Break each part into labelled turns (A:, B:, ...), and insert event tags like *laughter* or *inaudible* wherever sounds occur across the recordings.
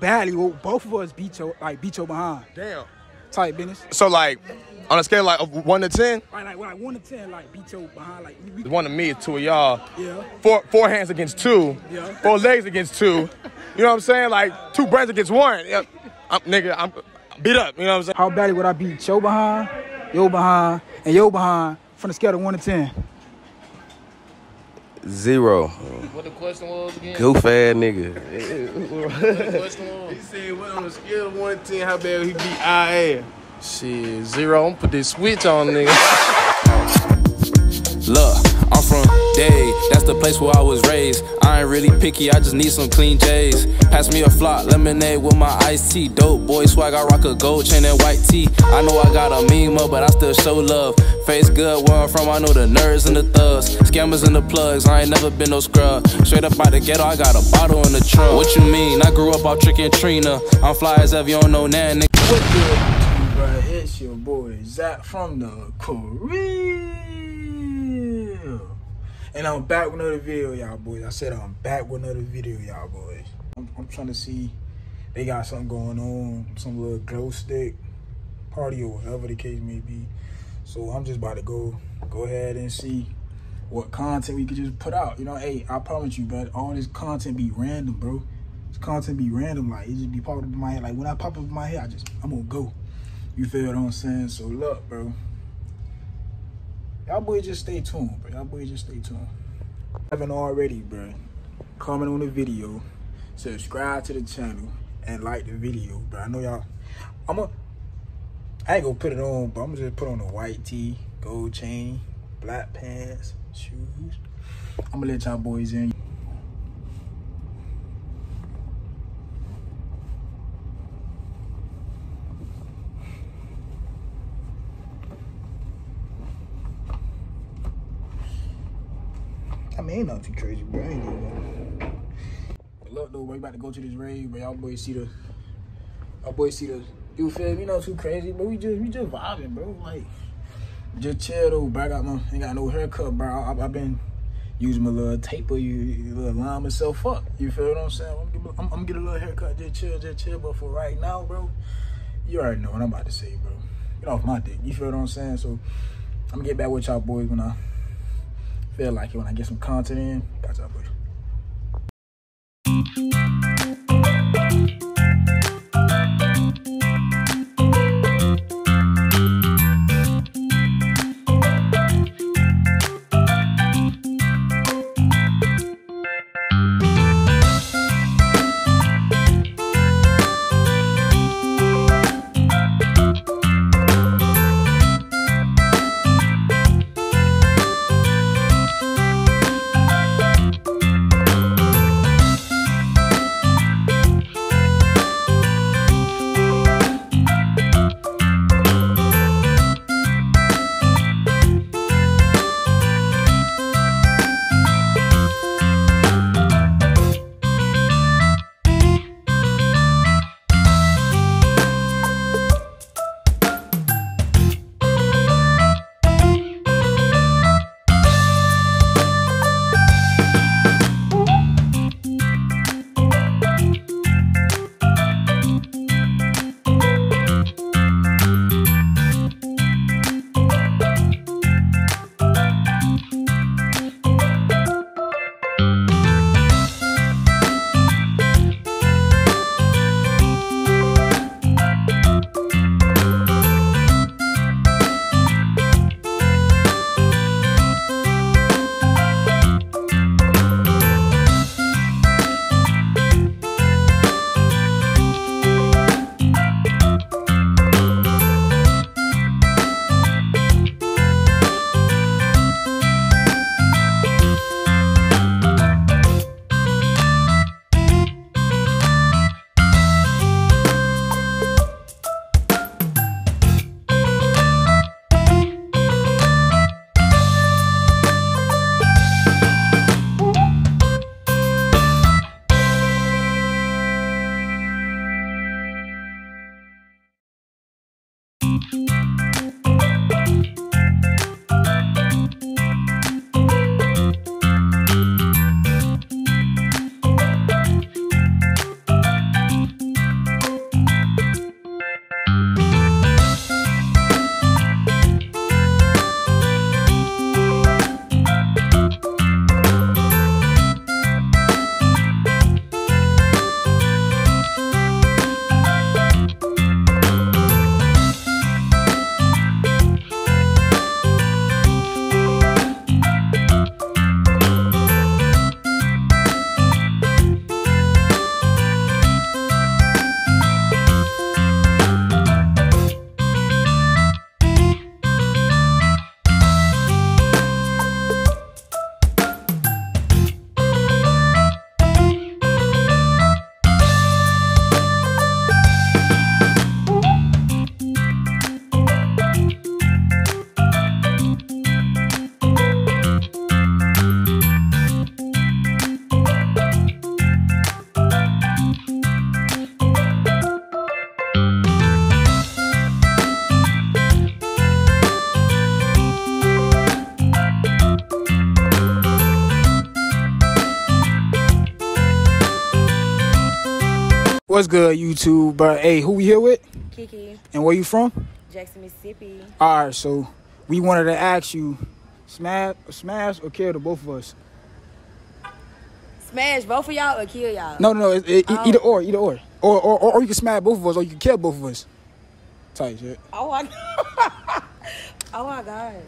A: badly will both of us beat your like beat your behind
B: Damn.
A: type business.
B: So like, on a scale like of one to ten,
A: Like like, like one to ten, like beat your behind, like we, we
B: one to me, two of y'all.
A: yeah.
B: Four four hands against two.
A: Yeah.
B: Four legs against two. You know what I'm saying? Like two brains against one. Yeah. I'm, nigga, I'm beat up. You know what I'm saying?
A: How badly would I beat your behind, your behind, and your behind from the scale of one to ten?
C: Zero.
D: What the question was again?
C: Goof ass nigga.
D: The question was?
E: He said, what on a scale of 1 to 10, how bad he beat our ass?
D: Shit, zero. I'm gonna put this switch on, nigga.
F: Look, I'm from Day, that's the place where I was raised. I ain't really picky, I just need some clean J's. Pass me a flop, lemonade with my iced tea. Dope boy swag, I rock a gold chain and white tee. I know I got a meme up, but I still show love. Face good, where I'm from, I know the nerds and the thugs. Scammers and the plugs, I ain't never been no scrub. Straight up out the ghetto, I got a bottle in the trunk. What you mean? I grew up off Trick and Trina. I'm fly as ever, you don't know now, nigga.
A: What bro? It's your boy Zach from the Koreal. And I'm back with another video, y'all boys. I said I'm back with another video, y'all boys. I'm, I'm trying to see they got something going on, some little glow stick party or whatever the case may be. So I'm just about to go go ahead and see what content we could just put out. You know, hey, I promise you, but all this content be random, bro. This content be random, like it just be popping up in my head. Like when I pop up in my head, I just I'm gonna go. You feel what I'm saying? So look, bro. Y'all boys just stay tuned, bro. Y'all boys just stay tuned. Haven't already, bro. Comment on the video, subscribe to the channel, and like the video, bro. I know y'all. I'm a. I ain't gonna put it on, but I'm gonna just put on a white tee, gold chain, black pants, shoes. I'm gonna let y'all boys in. I mean, ain't nothing too crazy, bro. I ain't. But look, though, we about to go to this rave, but y'all boys see the. Y'all boys see the. You feel me? Not too crazy, but we just we just vibing, bro. Like, just chill though, bro. I got my ain't got no haircut, bro. I, I, been using my little taper, you, you little line myself up. You feel what I'm saying? I'm, gonna I'm, I'm get a little haircut, just chill, just chill. But for right now, bro, you already know what I'm about to say, bro. Get off my dick. You feel what I'm saying? So I'm gonna get back with y'all boys when I feel like it when I get some content in. Y'all boys. Bye. What's good, YouTube? But hey, who we here with?
C: Kiki,
A: And where you from?
C: Jackson, Mississippi.
A: All right, so we wanted to ask you, smash, smash or kill the both of us?
C: Smash both of y'all or kill y'all?
A: No, no, no. It, it,
C: Oh.
A: Either or, either or. Or, or, or, or you can smash both of us, or you can kill both of us. Tight shit.
C: Oh my god. *laughs* oh my god.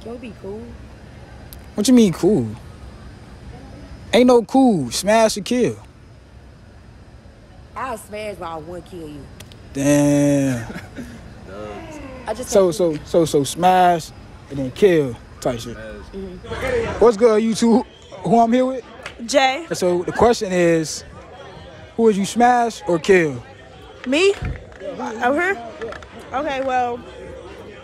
C: Can we be cool?
A: What you mean cool? Ain't no cool. Smash or kill.
C: I'll smash, but I won't kill you.
A: Damn. *laughs*
C: I just
A: So, so, so, so smash and then kill. Type shit. Mm-hmm. What's good, you two? Who I'm here with?
G: Jay,
A: And so the question is, who would you smash or kill?
G: me? Over here? Okay, well,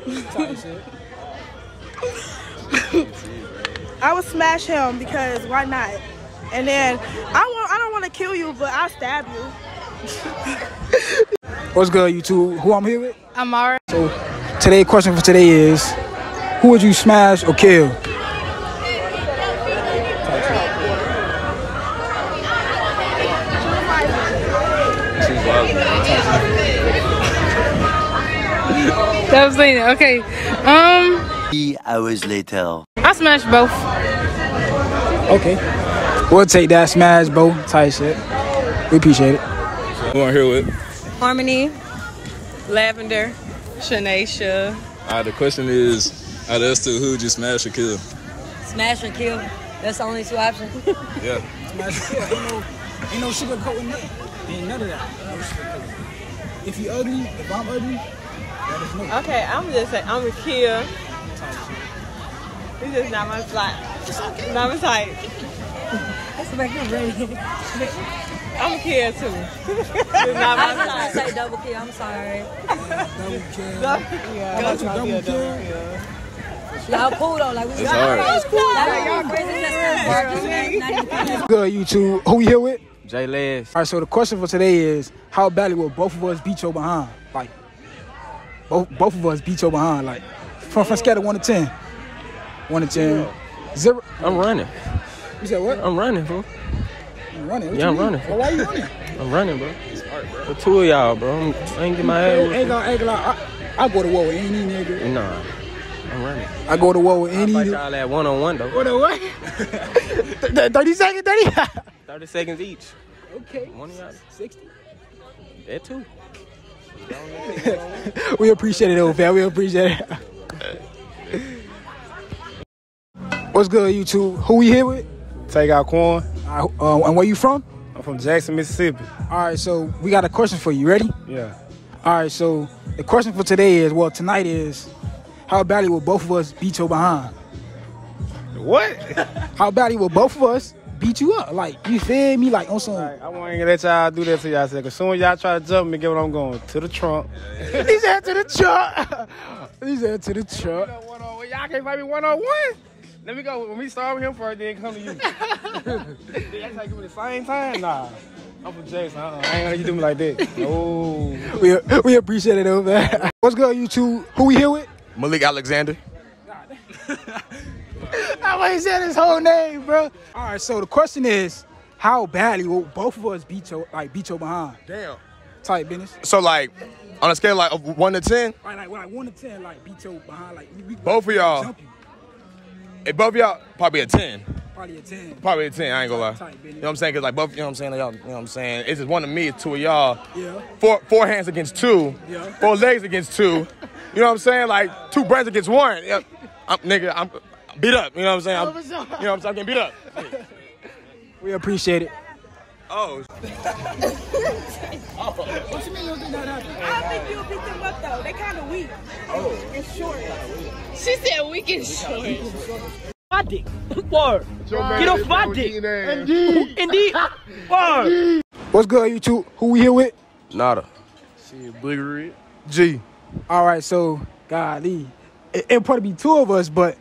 G: *laughs* I would smash him because why not? And then I want I don't want to kill you, but I'll stab you. *laughs*
A: What's good, you two? Who I'm here with?
G: Amara.
A: So today's question for today is, who would you smash or kill?
H: That was Lena. Okay. Um,
I: Three hours later.
H: I smashed both.
A: Okay. We'll take that smash, bro. Tight shit. We appreciate it.
J: Who I'm here with?
H: Harmony, Lavender, Shanaisha.
J: All ah, right, the question is, out of us two, who would you smash or kill?
C: smash or kill. That's the only two options. *laughs*
J: Yeah.
A: Smash or kill. Ain't no, ain't no sugar coating nothing. Ain't none of that. No sugarcoating. If you ugly, if I'm ugly, let us know.
H: Okay, I'm just saying, I'm a kill. It's just not my spot. Not my type.
C: That's make them ready.
H: I'm a kill too.
C: I
H: my
C: was just gonna say double kill. I'm sorry.
A: Double kill.
H: Yeah,
A: How about you
H: I'll
A: double
H: be a
A: kill?
C: Y'all cool though. Like we
J: It's hard.
C: Like, y'all crazy. That's not not even
A: Good, you two. Who we here with?
D: Jay Les.
A: All right, so the question for today is, how badly will both of us beat your behind? Like, both both of us beat your behind. Like, from from scale of one to ten. One to ten. Zero.
D: I'm running.
A: You said what?
D: I'm running, bro.
A: You running? What
D: Yeah,
A: you
D: I'm
A: mean?
D: running.
A: Well, why you running? *laughs*
D: I'm running, bro. The two of y'all, bro. I'm, I ain't get my ass.
A: ain't
D: whooped.
A: gonna, ain't gonna. I, I go to war with any nigga.
D: Nah, I'm running.
A: I go to war with any
D: Fight
A: nigga.
D: y'all at one on one though.
A: What the what? *laughs* 30 seconds, 30? *laughs*
D: Thirty seconds each.
A: okay.
D: One of y'all.
A: 60.
D: That too.
A: We appreciate it, though, fam. We appreciate it. What's good, YouTube? two? Who we here with?
B: Take out corn.
A: Uh, uh, and where you from?
B: I'm from Jackson, Mississippi.
A: All right, so we got a question for you. Ready?
B: Yeah.
A: All right, so the question for today is, well, tonight is, how badly will both of us beat your behind?
B: What? *laughs*
A: How badly will both of us beat you up? Like, you feel me? Like, on some,
B: I want to let y'all do that to y'all. As soon as y'all try to jump me, get what I'm going to the trunk.
A: he said to the truck. *laughs* he said to the truck.
B: Y'all can't fight me one on one. Let me go. When we start with him first, then come to you. Y'all try to give me the same time? Nah. I'm from Jackson. Uh-uh. I ain't gonna let you do me like that. *laughs* No.
A: We, we appreciate it, though, man. What's good, you two? Who we here with?
B: Malik Alexander. *laughs*
A: I ain't said his whole name, bro. All right, so the question is, how badly will both of us beat your like beat your behind?
B: Damn.
A: Type business.
B: So like, on a scale like of one to ten,
A: Like, like, like one to ten, like beat your behind, like we, we
B: Both of y'all.
A: Jump you.
B: if both of y'all probably a ten.
A: Probably a ten.
B: Probably a ten. I ain't gonna lie.
A: Tight,
B: You know what I'm saying? Cause like both, you know what I'm saying? Like, y'all, you know what I'm saying? It's just one of me, it's two of y'all.
A: Yeah.
B: Four four hands against two.
A: Yeah.
B: Four legs against two. You know what I'm saying? Like two brains against one. Yeah. I'm, nigga, I'm beat up. You know what I'm saying? I'm, you know what I'm saying? I'm getting beat up.
A: We appreciate it.
B: Oh. Oh. *laughs* What you mean you don't think that happened?
G: I think you'll beat them up though. They kind of weak. Oh. And short.
H: She said weak and short.
K: my dick. Word. Get off my dick. Indeed. Indeed. *laughs* Word.
A: What's good, you two? Who we here with?
D: Nada.
J: Shit, Booger Red.
B: G.
A: All right, so golly, it, it'll probably be two of us, but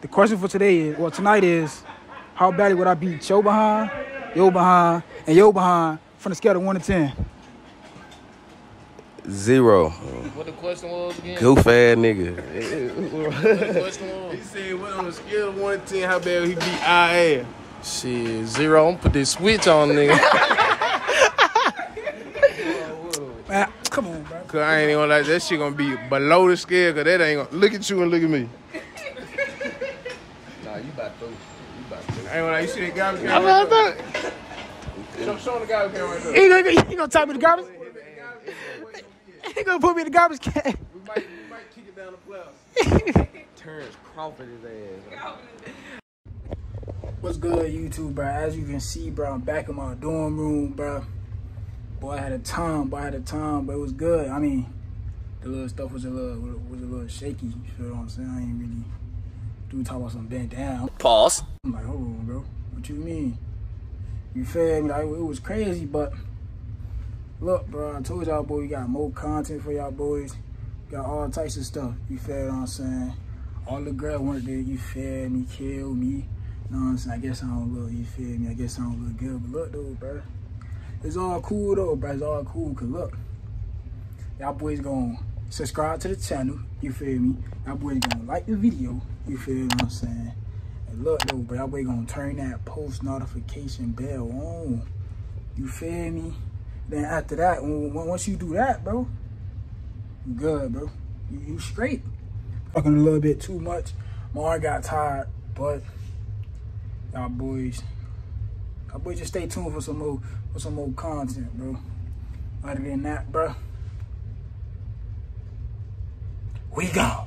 A: the question for today is, well, tonight is, how badly would I beat your behind, your behind, and your behind from the scale of one to ten?
D: Zero. What the question was again? Goof ass nigga.
E: He said, what on a scale of 1 to 10, how bad he beat our ass? Shit, zero. I'm put this switch on, nigga. *laughs*
A: Man, come on, bro.
E: Cause I ain't even like that shit gonna be below the scale. Cause that ain't gonna look at you and look at me.
L: Nah, you about to. You about to.
E: I ain't gonna lie. You see that garbage can?
A: I
E: right
A: thought-
E: there? Show, show the garbage can right there.
A: He gonna, he gonna top me the garbage. He gonna put me in the garbage can.
E: We might, we might kick it down the floor. *laughs*
L: Terence Crawford his ass.
A: What's good, YouTube, bro? As you can see, bro, I'm back in my dorm room, bro. Boy, I had a time, boy, I had a time, but it was good. I mean, the little stuff was a little was a little shaky. You feel what I'm saying? I ain't really do talk about some bent down.
D: Pause.
A: I'm like, hold on, bro. What you mean? You feel me? Like it was crazy, but look, bro. I told y'all, boy, we got more content for y'all boys. Got all types of stuff. You feel what I'm saying? All the girl wanted to, you feel me, kill me. You know what I'm saying? I guess I don't look, you feel me? I guess I don't look good, but look though, bro. It's all cool though, bro. It's all cool, cause look, y'all boys gonna subscribe to the channel, you feel me? Y'all boys gonna like the video, you feel what I'm saying? And look though, bro, y'all boys gonna turn that post notification bell on. You feel me? Then after that, once you do that, bro, good, bro. You, you straight. Fucking a little bit too much. My arm got tired, but y'all boys, y'all boys just stay tuned for some more for some more content, bro. Other than that, bro, we gone.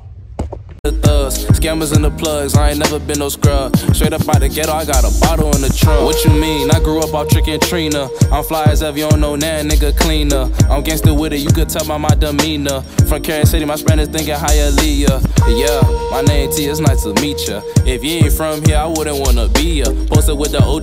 F: The thugs, scammers and the plugs. I ain't never been no scrub. Straight up out the ghetto, I got a bottle in the trunk. What you mean? I grew up off Trick and Trina. I'm fly as ever, you don't know that nigga cleaner. I'm gangster with it, you could tell by my demeanor. From Kansas City, my Spanish thinking Hialeah. Yeah, my name T, it's nice to meet ya. If you ain't from here, I wouldn't wanna be ya. Posted with the OG.